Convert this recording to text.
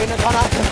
şeyini kanat.